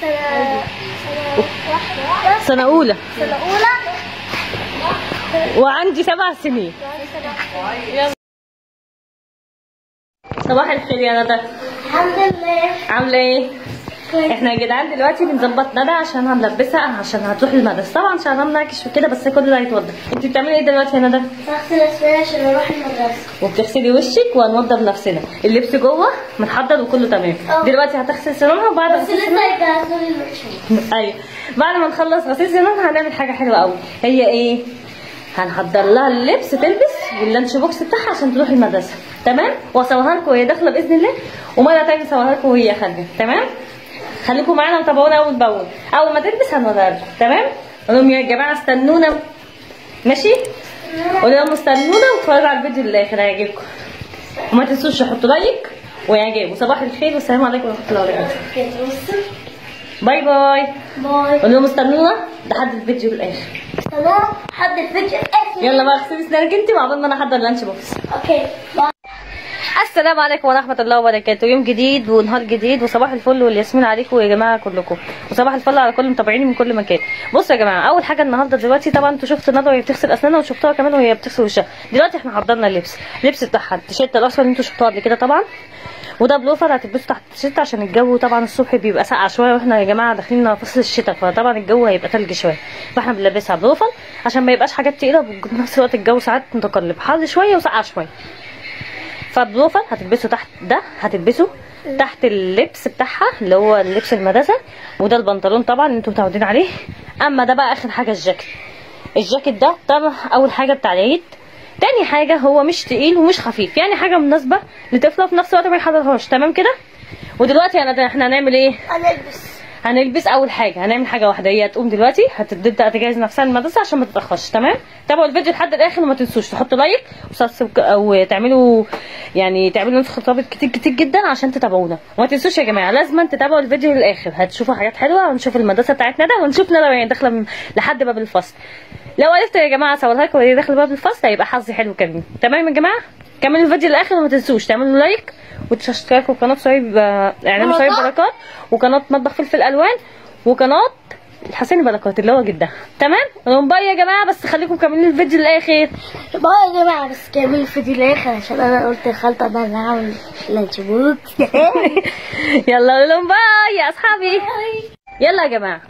سنة سنة واحدة أولى. سنة أولى. وعندي سبع سنين. صباح الخير يا ندى الحمد لله. عاملة إيه؟ إحنا يا جدعان دلوقتي بنظبط ندى عشان هنلبسها عشان هتروح المدرسة طبعا عشان هنناقش وكده بس كل ده هيتوضى انت بتعملي إيه دلوقتي يا ندى؟ بغسل أسناني عشان أروح المدرسة. وبتغسلي وشك وهنوضب نفسنا. اللبس جوه متحضر وكله تمام. آه. دلوقتي هتغسل سنانها وبعد بس لسه سنانها يجهزوا لي المشروب أيوه. بعد ما نخلص غسيل سنانها هنعمل حاجة حلوة قوي هي إيه؟ هنحضر لها اللبس تلبس واللانش بوكس بتاعها عشان تروح المدرسة. تمام؟ واصورها لكم وهي داخلة بإذن الله. ومرة تانية اصورها لكم وهي خارجة. تمام؟ خليكم معانا وتابعونا أول بأول. أول ما تلبس هنوريها لكم تمام؟ قول لهم يا جماعة استنونا. ماشي؟ قول لهم استنونا واتفرجوا على الفيديو للاخر هيعجبكم وما تنسوش تحطوا like ويعجبوا صباح الخير والسلام عليكم ورحمة الله وبركاته. bye bye. bye. قول لهم استنونا لحد الفيديو الآخر. تمام؟ حد الفيديو الآخر. يلا بقى اغسلي سنانك انت وعقبال ما أنا احضر lunch box. Okay. Bye. السلام عليكم ورحمة الله وبركاته. يوم جديد ونهار جديد وصباح الفل والياسمين عليكم يا جماعة كلكم. وصباح الفل على كل متابعيني من كل مكان. بصوا يا جماعة أول حاجة النهاردة دلوقتي طبعا أنتوا شفتوا ندى وهي بتغسل أسنانها وشفتوها كمان وهي بتغسل وشها. دلوقتي إحنا حضرنا اللبس. اللبس بتاعها التيشيرت الأصفر اللي أنتوا شفتوه قبل كده طبعا. وده بلوفر هتلبسه تحت التيشيرت عشان الجو طبعا الصبح بيبقى ساقع شوية وإحنا يا جماعة داخلين فصل الشتاء فطبعا الجو هيبقى تلج شوية. فإحنا بنلبسها بلوفر عشان ما يبقاش حاجات تقيلة وفي نفس الوقت الجو ساعات متقلب. حر شوية وساقع شوية. فبلوفر هتلبسه تحت ده هتلبسه تحت اللبس بتاعها اللي هو اللبس المدرسة. وده البنطلون طبعا أنتوا متعودين عليه. أما ده بقى آخر حاجة الجاكيت. الجاكيت ده طبعا أول حاجة بتاع العيد. تاني حاجة هو مش تقيل ومش خفيف. يعني حاجة مناسبة لطفلة في نفس الوقت ما يحضرهاش. تمام كده؟ ودلوقتي انا إحنا هنعمل إيه؟ هنلبس. هنلبس أول حاجة هنعمل حاجة واحدة هي تقوم دلوقتي هتبدأ تجهز نفسها للمدرسة عشان ما تتأخرش تمام؟ تابعوا الفيديو لحد الآخر وما تنسوش تحطوا like و subsc- أو تعملوا يعني تعملوا نسخه رابط كتير كتير جدا عشان تتابعونا. وما تنسوش يا جماعة لازم تتابعوا الفيديو للآخر. هتشوفوا حاجات حلوة ونشوف المدرسة بتاعتنا ده ونشوف ندى وهي داخلة لحد باب الفصل. لو عرفت يا جماعة اصورها لكم وهي داخلة باب الفصل هيبقى حظي حلو كمان تمام يا جماعة؟ كملوا الفيديو للآخر وما تنسوش تعملوا like وتشتركوا في قناه صهيب اعلام صهيب بركات. وقناة مطبخ فلفل ألوان وقناة الحسين بركات اللي هو جدها. تمام؟ قولوا bye يا جماعة بس خليكم كاملين الفيديو للآخر. bye يا جماعة بس كملوا الفيديو للآخر عشان أنا قلت الخلطة ده اللي هعمل lunch box. يلا لهم bye يا أصحابي. يلا يا جماعة.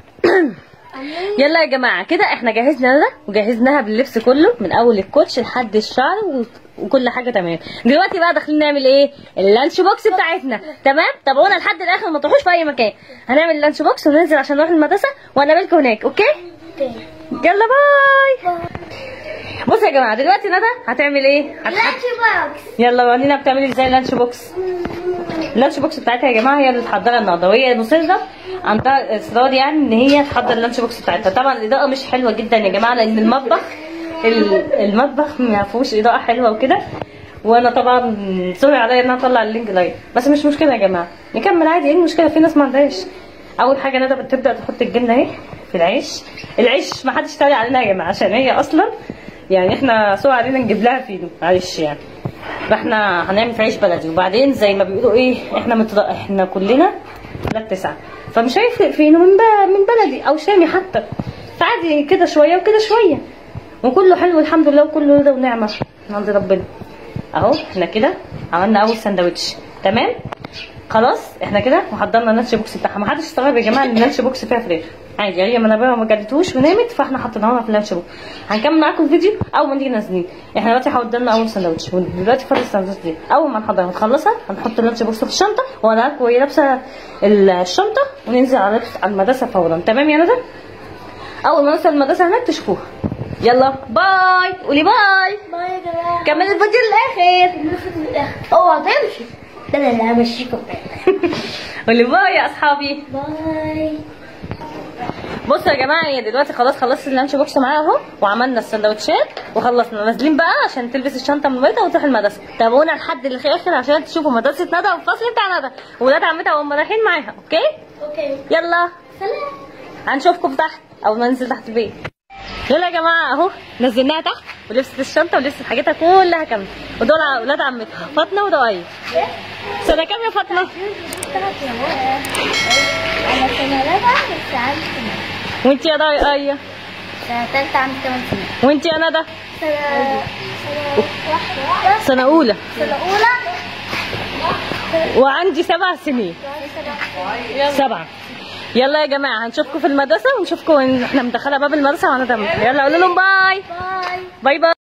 يلا يا جماعة كده إحنا جهزنا ده وجهزناها باللبس كله من أول الكوتش لحد الشعر وكل حاجة تمام. دلوقتي بقى داخلين نعمل إيه؟ ال lunch box بتاعتنا. تمام؟ تابعونا لحد الآخر ما تروحوش في أي مكان. هنعمل ال lunch box وننزل عشان نروح المدرسة وهنقابلكم هناك okay؟ يلا bye. بصوا يا جماعة دلوقتي ندى هتعمل إيه؟ هتحط lunch box. يلا ورينا بتعملي إزاي ال lunch box. ال lunch box بتاعتها يا جماعة هي اللي تحضرها النهارده. وهي مصره عندها إصرار يعني إن هي تحضر ال lunch box بتاعتها. طبعا الإضاءة مش حلوة جدا يا جماعة لأن المطبخ ال- المطبخ ما فيهوش إضاءة حلوة وكده. وأنا طبعا sorry عليا إن أنا اطلع ال link live. بس مش مشكلة يا جماعة. نكمل عادي. إيه المشكلة؟ في ناس ما عندهاش. أول حاجة ندى بتبدأ تحط الجبنة أهي في العيش. العيش ما حدش يتريق علينا يا جماعة عشان هي أصلا يعني إحنا سوء علينا نجيب لها فينو معلش يعني. فإحنا هنعمل في عيش بلدي. وبعدين زي ما بيقولوا إيه إحنا متر... إحنا كلنا ولاد تسعه فمش هيفرق فينا من ب... من بلدي أو شامي حتى. فعادي كده شوية وكده شوية. وكله حلو الحمد لله وكله رضا ونعمة. من عند ربنا. أهو إحنا كده عملنا أول سندوتش تمام؟ خلاص إحنا كده وحضرنا ال lunch box بتاعها. ما حدش استغرب يا جماعة إن ال lunch box فيها فراخ عادي هي من امبارح ما كلتوش ونامت فإحنا حطيناها في ال lunch box. هنكمل معاكم الفيديو أول ما نيجي نازلين. إحنا دلوقتي حضرنا أول سندوتش ودلوقتي فاضل السندوتش دي. أول ما نحضرها ونخلصها هنحط ال lunch box في الشنطة وأنا وهي لابسة الشنطة وننزل على المدرسة فورا. تمام يا ندى؟ أول ما نوصل المدرسة هناك تشوفوها يلا bye. قولي bye. bye يا جماعة. كمل الفيديو للآخر. اوعى تمشي. ده أنا اللي همشيكم. قولي bye يا أصحابي. باي. بصوا يا جماعة هي دلوقتي خلاص خلصت ال lunch box معاها اهو وعملنا السندوتشات وخلصنا. نازلين بقى عشان تلبس الشنطة من بيتها وتروح المدرسة. تابعونا لحد الآخر عشان تشوفوا مدرسة ندى والفصل بتاع ندى. وولاد عمتها وهم رايحين معاها okay؟ okay. يلا. سلام. هنشوفكم تحت ما ننزل تحت البيت. يلا يا جماعة أهو نزلناها تحت ولبست الشنطة ولبست حاجتها كلها كاملة. ودول أولاد عمتها فاطمة ودعايه سنة كام يا فاطمة؟ أنا سنة رابعة بس عندي وانت يا ضاي إيه سنة تالتة عندي ثمان سنين وانت يا ندى؟ سنة واحدة سنه أولى. سنة أولى وعندي سبع سنين. سبعة يلا يا جماعة هنشوفكم في المدرسة ونشوفكم إحنا مدخلة باب المدرسة وهندم يلا قولوا لهم bye. Bye. Bye bye.